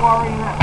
worrying that